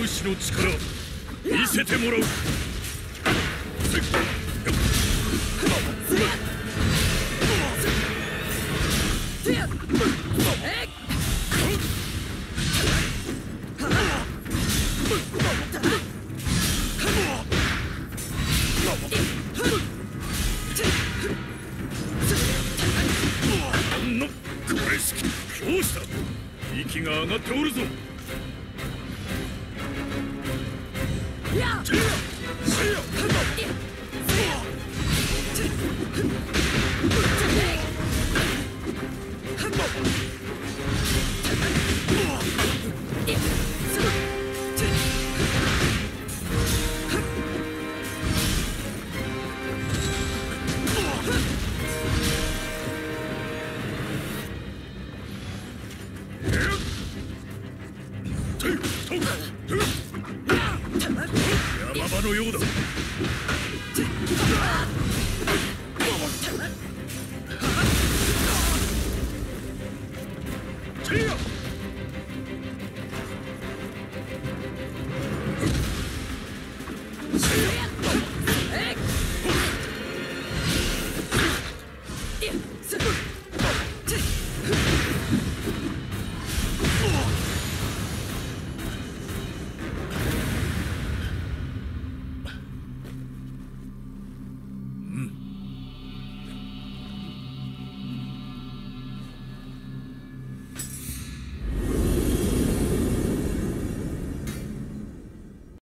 お主の力見せてもらう。息が上がっておるぞ。山場のようだ。